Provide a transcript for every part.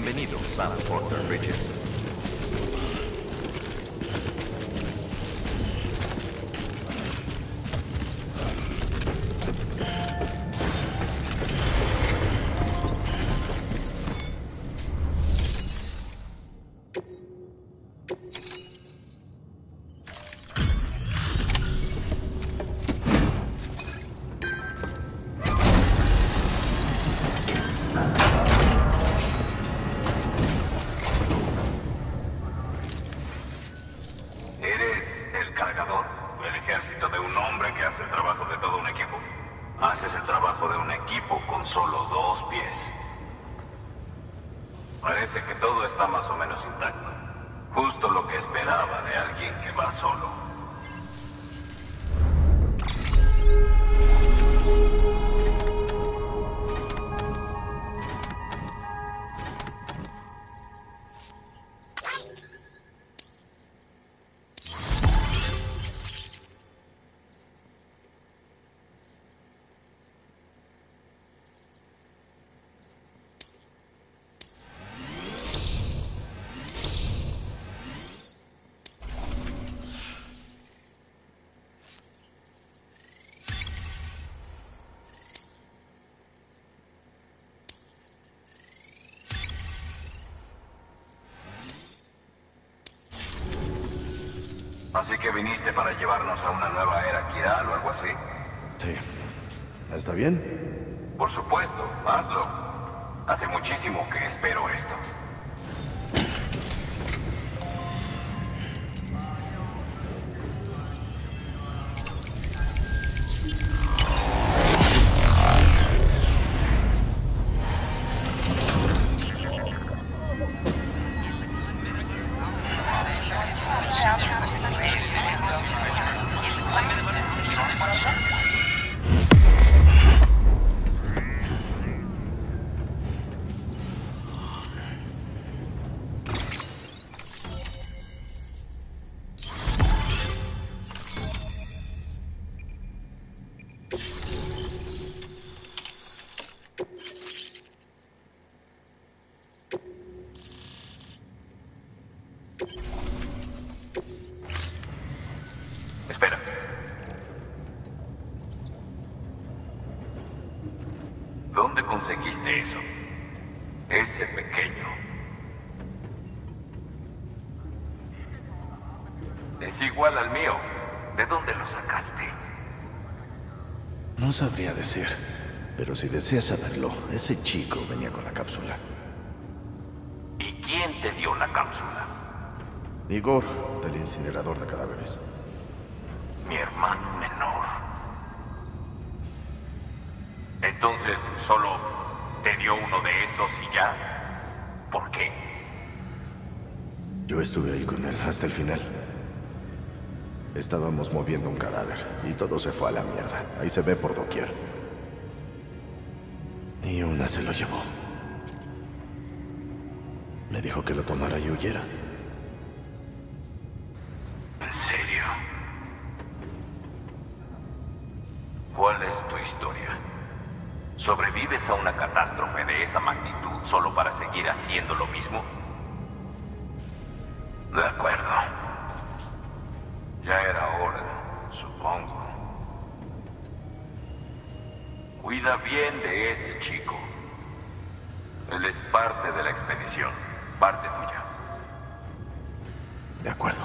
Bienvenidos a Porter Bridges. Haces el trabajo de un equipo con solo dos pies. Parece que todo está más o menos intacto. Justo lo que esperaba de alguien que va solo. Así que viniste para llevarnos a una nueva era Kiral o algo así. Sí. ¿Está bien? Por supuesto, hazlo. Hace muchísimo que espero esto. Conseguiste eso? Ese pequeño. Es igual al mío. ¿De dónde lo sacaste? No sabría decir. Pero si deseas saberlo, ese chico venía con la cápsula. ¿Y quién te dio la cápsula? Igor, del incinerador de cadáveres. Mi hermano menor. Entonces, solo te dio uno de esos y ya. ¿Por qué? Yo estuve ahí con él hasta el final. Estábamos moviendo un cadáver y todo se fue a la mierda. Ahí se ve por doquier. Y una se lo llevó. Le dijo que lo tomara y huyera. ¿En serio? ¿Cuál es tu historia? ¿Sobrevives a una catástrofe de esa magnitud solo para seguir haciendo lo mismo? De acuerdo. Ya era hora, supongo. Cuida bien de ese chico. Él es parte de la expedición, parte tuya. De acuerdo.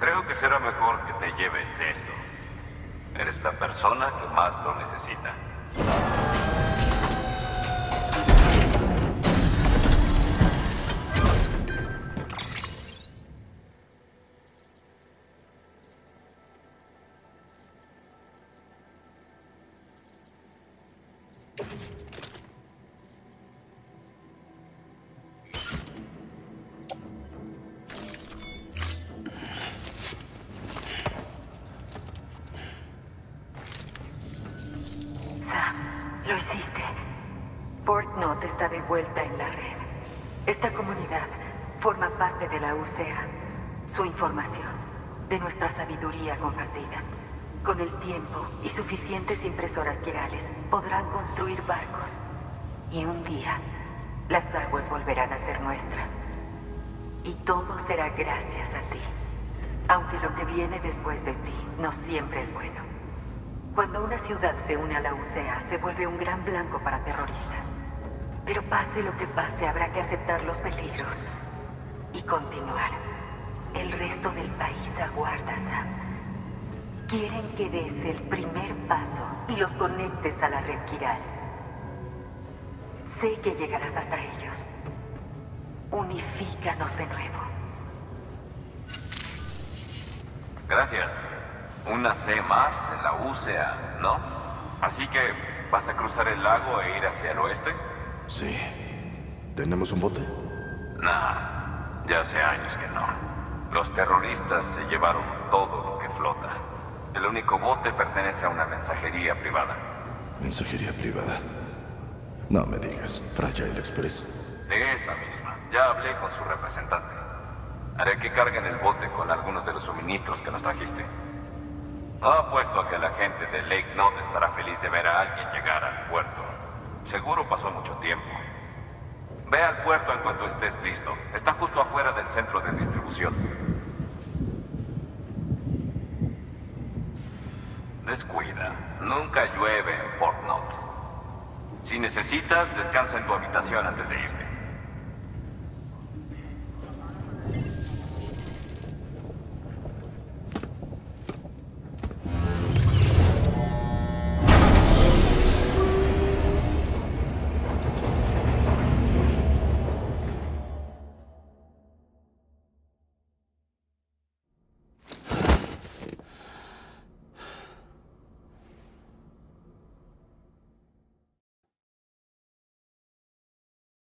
Creo que será mejor que te lleves esto. Eres la persona que más lo necesita. Hiciste. Portnot está de vuelta en la red. Esta comunidad forma parte de la UCA. Su información, de nuestra sabiduría compartida. Con el tiempo y suficientes impresoras quirales, podrán construir barcos. Y un día, las aguas volverán a ser nuestras. Y todo será gracias a ti. Aunque lo que viene después de ti no siempre es bueno. Cuando una ciudad se une a la UCA, se vuelve un gran blanco para terroristas. Pero pase lo que pase, habrá que aceptar los peligros y continuar. El resto del país aguarda, Sam. Quieren que des el primer paso y los conectes a la red Kiral. Sé que llegarás hasta ellos. Unifícanos de nuevo. Gracias. Una C más en la UCA, ¿no? Así que, ¿vas a cruzar el lago e ir hacia el oeste? Sí. ¿Tenemos un bote? Nah, ya hace años que no. Los terroristas se llevaron todo lo que flota. El único bote pertenece a una mensajería privada. Mensajería privada. No me digas. Fragile Express. De esa misma. Ya hablé con su representante. Haré que carguen el bote con algunos de los suministros que nos trajiste. Apuesto a que la gente de Lake Knot estará feliz de ver a alguien llegar al puerto. Seguro pasó mucho tiempo. Ve al puerto en cuanto estés listo. Está justo afuera del centro de distribución. Descuida. Nunca llueve en Port Knot. Si necesitas, descansa en tu habitación antes de irte.